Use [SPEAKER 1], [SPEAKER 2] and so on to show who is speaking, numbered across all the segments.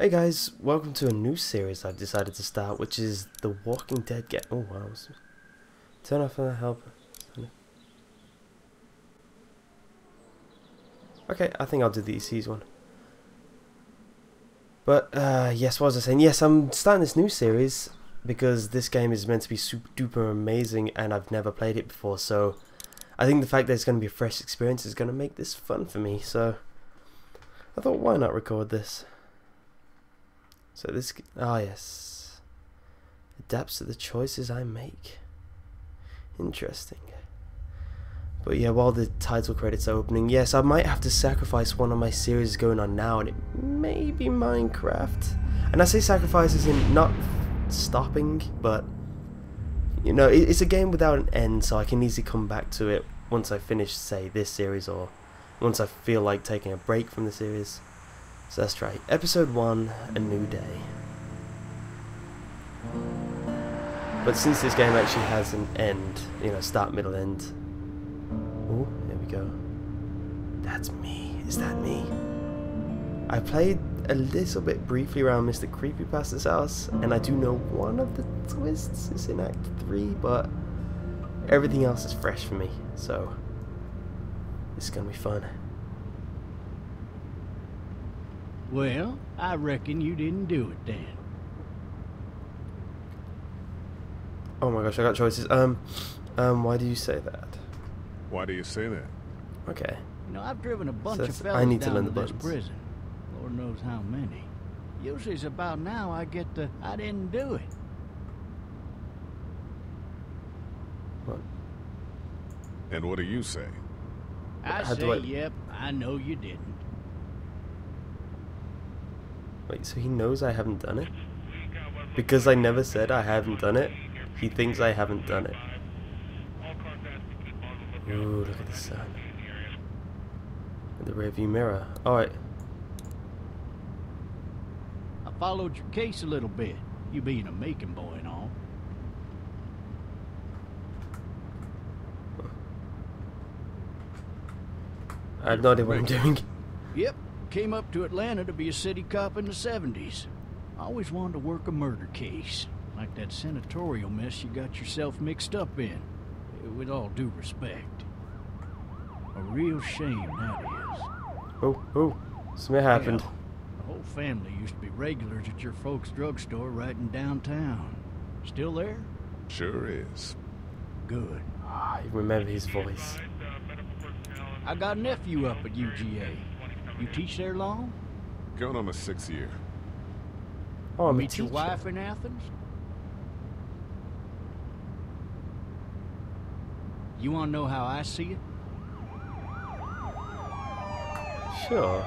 [SPEAKER 1] Hey guys, welcome to a new series I've decided to start, which is The Walking Dead Get. Oh wow. Turn off the help. Okay, I think I'll do the ECs one. But, uh, yes, what was I saying? Yes, I'm starting this new series because this game is meant to be super duper amazing and I've never played it before, so I think the fact that it's going to be a fresh experience is going to make this fun for me, so I thought why not record this? So this, ah yes, adapts to the choices I make. Interesting. But yeah, while the title credits are opening, yes, I might have to sacrifice one of my series going on now, and it may be Minecraft. And I say sacrifice as in not stopping, but you know, it's a game without an end, so I can easily come back to it once I finish, say, this series, or once I feel like taking a break from the series. So let's try episode 1, A New Day. But since this game actually has an end, you know, start, middle, end. Oh, there we go. That's me. Is that me? I played a little bit briefly around Mr. Creepypasta's house, and I do know one of the twists is in Act 3, but everything else is fresh for me, so is gonna be fun.
[SPEAKER 2] Well, I reckon you didn't do it then.
[SPEAKER 1] Oh my gosh, I got choices. Um, um, why do you say that?
[SPEAKER 3] Why do you say that?
[SPEAKER 1] Okay.
[SPEAKER 2] You know, I've driven a bunch
[SPEAKER 1] So
[SPEAKER 2] of
[SPEAKER 1] that's-
[SPEAKER 2] fellas
[SPEAKER 1] I need to
[SPEAKER 2] down
[SPEAKER 1] learn
[SPEAKER 2] to
[SPEAKER 1] the
[SPEAKER 2] this
[SPEAKER 1] buttons.
[SPEAKER 2] prison. Lord knows how many. Usually it's about now I get the I didn't do it.
[SPEAKER 1] What?
[SPEAKER 3] And what do you say?
[SPEAKER 2] I
[SPEAKER 1] How
[SPEAKER 2] say,
[SPEAKER 1] I-
[SPEAKER 2] yep, I know you didn't.
[SPEAKER 1] Wait, so he knows I haven't done it? Because I never said I haven't done it, he thinks I haven't done it. Ooh, look at the sun. The rearview mirror. Alright.
[SPEAKER 2] I followed your case a little bit. You being a Macon boy and all.
[SPEAKER 1] I have no idea what I'm doing.
[SPEAKER 2] Yep, came up to Atlanta to be a city cop in the 70s. I always wanted to work a murder case, like that senatorial mess you got yourself mixed up in. With all due respect. A real shame, that is.
[SPEAKER 1] Oh, oh. Something happened.
[SPEAKER 2] Hell, the whole family used to be regulars at your folks' drugstore right in downtown. Still there?
[SPEAKER 3] Sure is.
[SPEAKER 2] Good.
[SPEAKER 1] Ah, I remember his voice.
[SPEAKER 2] I got a nephew up at UGA. You teach there long?
[SPEAKER 3] Going on my sixth year.
[SPEAKER 1] Oh, I'm
[SPEAKER 2] Meet your wife in Athens? You want to know how I see it?
[SPEAKER 1] Sure.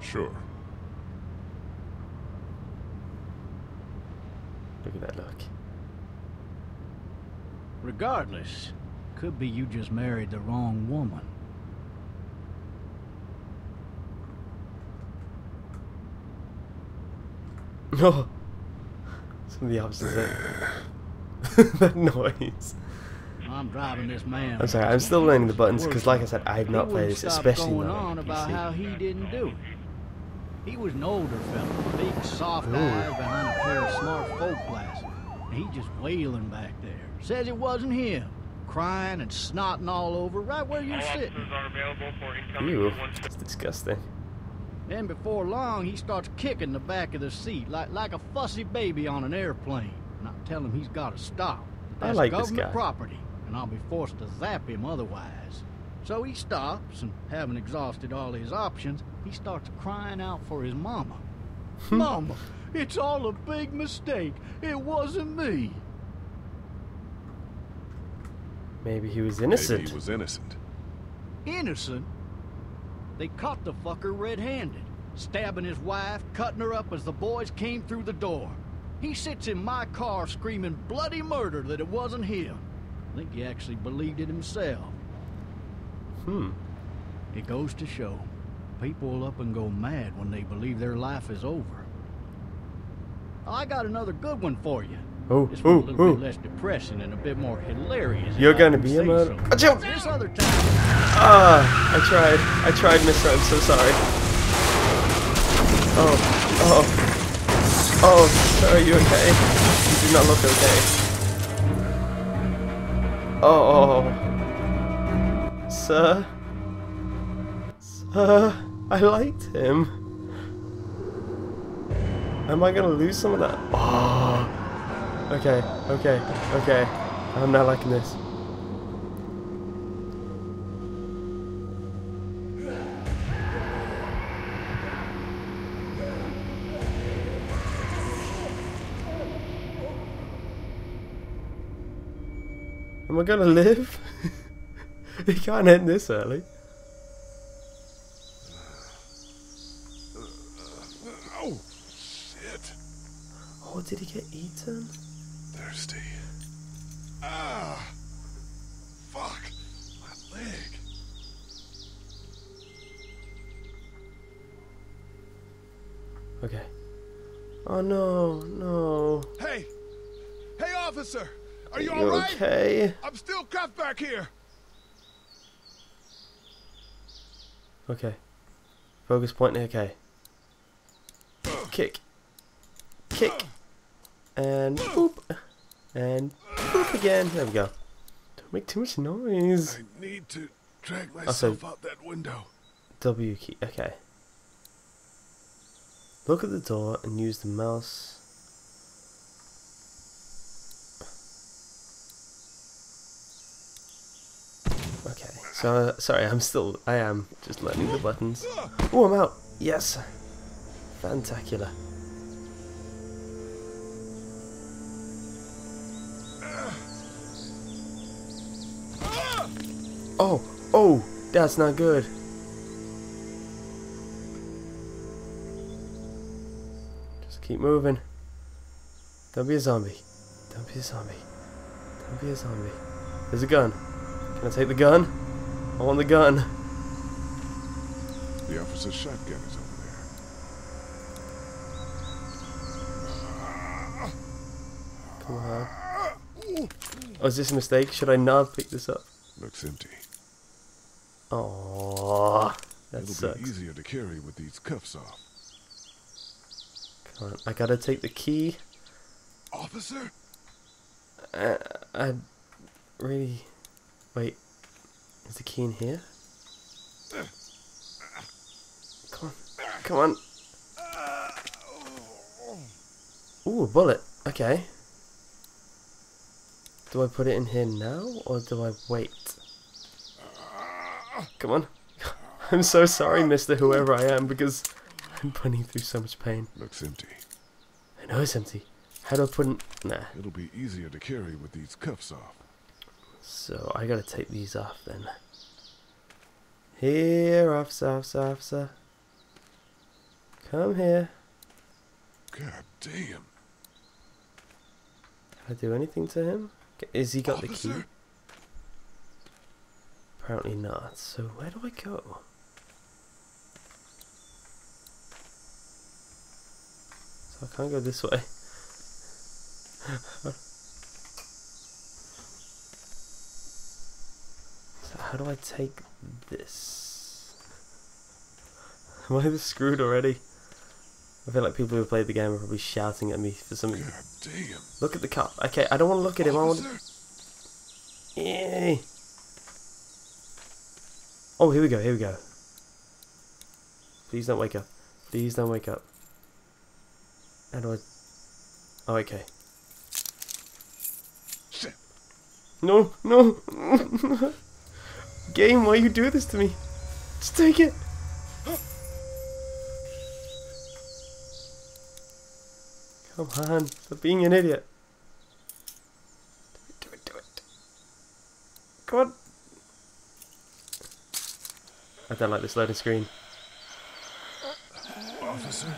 [SPEAKER 3] Sure.
[SPEAKER 1] Look at that look.
[SPEAKER 2] Regardless, could be you just married the wrong woman.
[SPEAKER 1] No. Some of the opposites there. that noise.
[SPEAKER 2] I'm driving this man.
[SPEAKER 1] I'm sorry, I'm still learning the buttons because, like I said, I have not played this, especially
[SPEAKER 2] going
[SPEAKER 1] not
[SPEAKER 2] on
[SPEAKER 1] on
[SPEAKER 2] about how he didn't do it. He was an older fella, big soft
[SPEAKER 1] Ooh.
[SPEAKER 2] eyes behind a pair of smart folk glasses. And he just wailing back there. Says it wasn't him. Crying and snotting all over right where you're
[SPEAKER 4] All
[SPEAKER 2] sitting.
[SPEAKER 4] officers are available for incoming
[SPEAKER 1] Ew, that's disgusting.
[SPEAKER 2] Then before long, he starts kicking the back of the seat like, like a fussy baby on an airplane. And I tell him he's got to stop.
[SPEAKER 1] I
[SPEAKER 2] That's
[SPEAKER 1] like this
[SPEAKER 2] government
[SPEAKER 1] guy.
[SPEAKER 2] property, and I'll be forced to zap him otherwise. So he stops, and having exhausted all his options, he starts crying out for his mama. mama, it's all a big mistake. It wasn't me.
[SPEAKER 1] Maybe he was
[SPEAKER 3] Maybe
[SPEAKER 1] innocent.
[SPEAKER 3] he was innocent.
[SPEAKER 2] Innocent? They caught the fucker red-handed, stabbing his wife, cutting her up as the boys came through the door. He sits in my car screaming bloody murder that it wasn't him. I think he actually believed it himself.
[SPEAKER 1] Hmm.
[SPEAKER 2] It goes to show, people will up and go mad when they believe their life is over. I got another good one for you.
[SPEAKER 1] Oh,
[SPEAKER 2] This
[SPEAKER 1] oh,
[SPEAKER 2] a little
[SPEAKER 1] oh.
[SPEAKER 2] bit less depressing and a bit more hilarious.
[SPEAKER 1] You're gonna be a
[SPEAKER 2] so.
[SPEAKER 1] Achoo!
[SPEAKER 2] This other time,
[SPEAKER 1] Ah, I tried. I tried, mister. I'm so sorry. Oh, oh, oh, are you okay? You do not look okay. Oh, oh, oh, sir, sir, I liked him. Am I gonna lose some of that? Oh, okay, okay, okay. I'm not liking this. Am I gonna live? he can't end this early.
[SPEAKER 3] Oh, shit.
[SPEAKER 1] Oh, did he get eaten?
[SPEAKER 3] Thirsty. Ah! Fuck! My leg.
[SPEAKER 1] Okay. Oh no, no.
[SPEAKER 3] Hey! Hey, officer! Are you
[SPEAKER 1] You
[SPEAKER 3] alright?
[SPEAKER 1] okay?
[SPEAKER 3] I'm still cuffed back here!
[SPEAKER 1] Okay. Focus point, okay. Kick. Kick. And boop. And boop again. There we go. Don't make too much noise.
[SPEAKER 3] I need to drag
[SPEAKER 1] Also-
[SPEAKER 3] myself out that window.
[SPEAKER 1] W key. Okay. Look at the door and use the mouse. Okay. So uh, sorry, I'm still. I am just learning the buttons. Oh, I'm out. Yes. Fantacular. Oh, oh, that's not good. Just keep moving. Don't be a zombie. Don't be a zombie. Don't be a zombie. There's a gun. Can I take the gun? I want the gun.
[SPEAKER 3] The officer's shotgun is over there.
[SPEAKER 1] Come on. Oh, is this a mistake? Should I not pick this up?
[SPEAKER 3] Looks empty.
[SPEAKER 1] Oh, that
[SPEAKER 3] It'll
[SPEAKER 1] sucks.
[SPEAKER 3] be easier to carry with these cuffs off.
[SPEAKER 1] Come on, I gotta take the key.
[SPEAKER 3] Officer?
[SPEAKER 1] Uh, I really. Wait, is the key in here? Come on, come on. Ooh, a bullet. Okay. Do I put it in here now, or do I wait? Come on. I'm so sorry, Mister Whoever I am, because I'm putting through so much pain.
[SPEAKER 3] Looks empty.
[SPEAKER 1] I know it's empty. How do I put in? Nah.
[SPEAKER 3] It'll be easier to carry with these cuffs off.
[SPEAKER 1] So I gotta take these off then. Here, officer, officer, officer. Come here.
[SPEAKER 3] God damn.
[SPEAKER 1] Can I do anything to him? Is he got the key? Apparently not. So where do I go? So I can't go this way. so how do I take this? Am I screwed already? I feel like people who have played the game are probably shouting at me for something.
[SPEAKER 3] God damn.
[SPEAKER 1] Look at the cop. Okay, I don't want to look at him. I want.
[SPEAKER 3] Officer?
[SPEAKER 1] Yay. Oh, here we go, here we go. Please don't wake up. Please don't wake up. How do I... Oh, okay.
[SPEAKER 3] Shit.
[SPEAKER 1] No, no! Game, why you do this to me? Just take it! Come on, stop being an idiot. Do it, do it, do it. Come on. I don't like this loading screen.
[SPEAKER 3] Officer?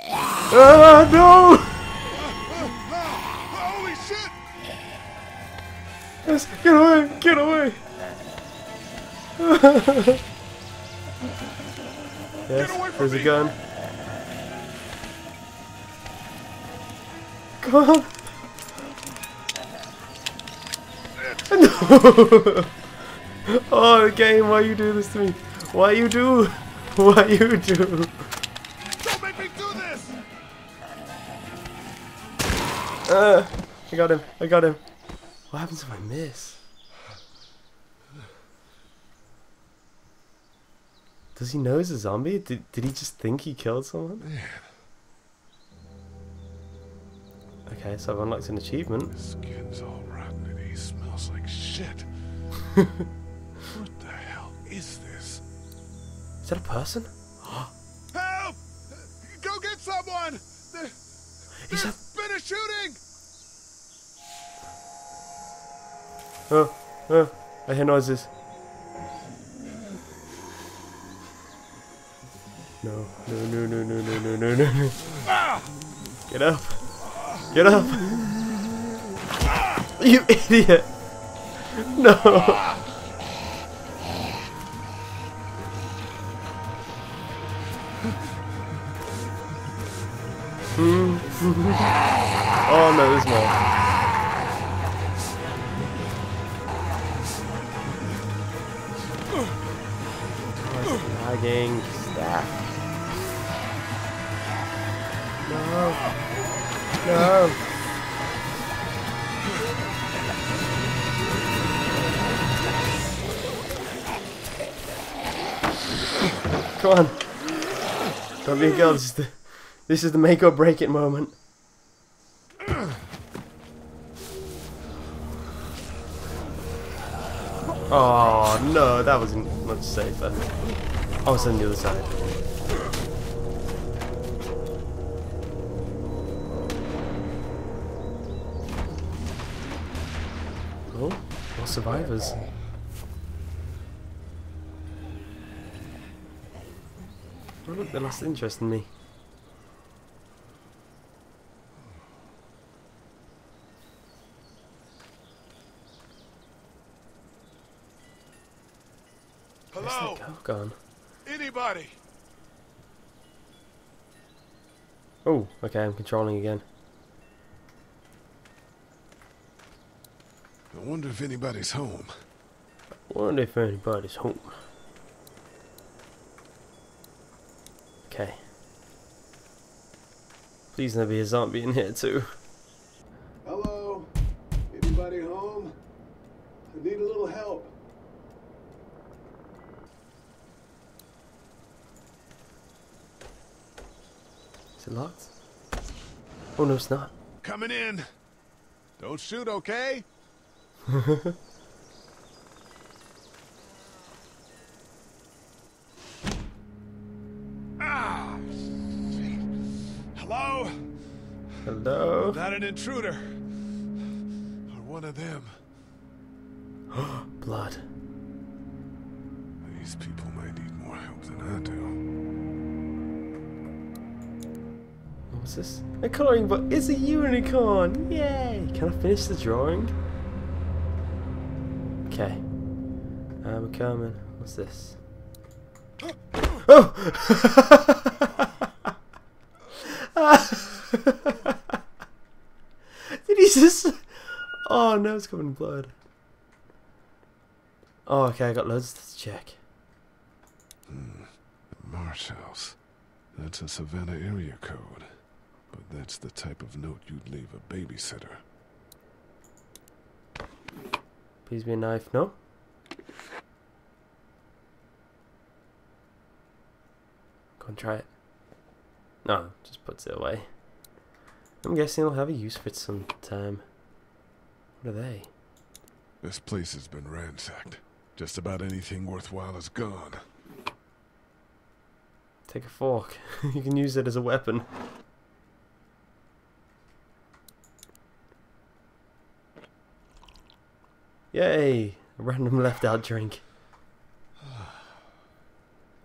[SPEAKER 1] Ah, no!
[SPEAKER 3] Holy shit!
[SPEAKER 1] Yes, get away! Get away! yes, there's a gun. Come on. No. oh, game, why you do this to me? Why you do? Why you do?
[SPEAKER 3] Don't make me do this!
[SPEAKER 1] Uh, I got him. I got him. What happens if I miss? Does he know he's a zombie? Did, did he just think he killed someone? Okay, so I've unlocked an achievement.
[SPEAKER 3] His skin's all rotten and he smells like shit. what the hell is this?
[SPEAKER 1] Is that a person?
[SPEAKER 3] Help! Go get someone! There,
[SPEAKER 1] that...
[SPEAKER 3] been a shooting!
[SPEAKER 1] Oh, oh, I hear noises. No, no, no, no, no, no, no, no, no. Get up. Get up. You idiot. No. Hmm. oh no, there's more. Lagging staff. No. Come on. Don't be a girl. This is the, this is the make or break it moment. Oh no, that wasn't much safer. I was on the other side. Survivors. Oh look, they lost interest in me.
[SPEAKER 3] Hello?
[SPEAKER 1] gone?
[SPEAKER 3] Anybody?
[SPEAKER 1] Oh, okay, I'm controlling again.
[SPEAKER 3] Wonder if anybody's home.
[SPEAKER 1] Wonder if anybody's home. Okay. Please there be a zombie in here too.
[SPEAKER 4] Hello? Anybody home? I need a little help.
[SPEAKER 1] Is it locked? Oh no, it's not.
[SPEAKER 3] Coming in. Don't shoot, okay? Ah! Hello?
[SPEAKER 1] Hello?
[SPEAKER 3] Not an intruder. Or one of them.
[SPEAKER 1] Blood.
[SPEAKER 3] These people might need more help than I do.
[SPEAKER 1] What's this? A coloring book. It's a unicorn. Yay! Can I finish the drawing? Okay. Uh, I'm coming. What's this? Oh! Did he just? Oh no, it's coming in blood. Oh, okay. I got loads to check. Hmm.
[SPEAKER 3] Marsh House. That's a Savannah area code. But that's the type of note you'd leave a babysitter.
[SPEAKER 1] Please be a knife. No. Go and try it. No, just puts it away. I'm guessing it'll have a use for it some time. What are they?
[SPEAKER 3] This place has been ransacked. Just about anything worthwhile is gone.
[SPEAKER 1] Take a fork. you can use it as a weapon. Yay! A random left out drink.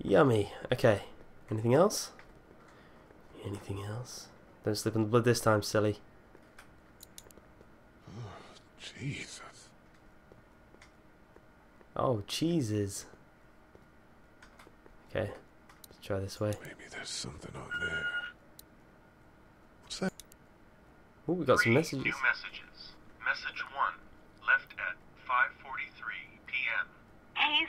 [SPEAKER 1] Yummy. Okay. Anything else? Anything else? Don't slip in the blood this time, silly.
[SPEAKER 3] Jesus.
[SPEAKER 1] Oh, cheeses. Okay. Let's try this way.
[SPEAKER 3] Maybe there's something on there. What's that?
[SPEAKER 1] Oh, we got some messages.
[SPEAKER 5] New messages. Message 1, left at 5.43 p.m.
[SPEAKER 6] Hey,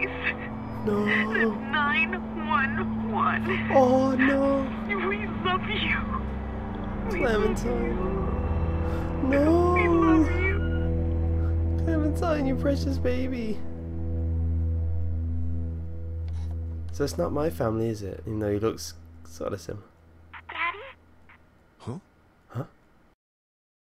[SPEAKER 1] No.
[SPEAKER 6] 911.
[SPEAKER 1] Oh no.
[SPEAKER 6] We love you. We
[SPEAKER 1] Clementine.
[SPEAKER 6] We
[SPEAKER 1] No.
[SPEAKER 6] love you.
[SPEAKER 1] Clementine, you precious baby. So it's not my family, is it? Even though he looks sort of similar.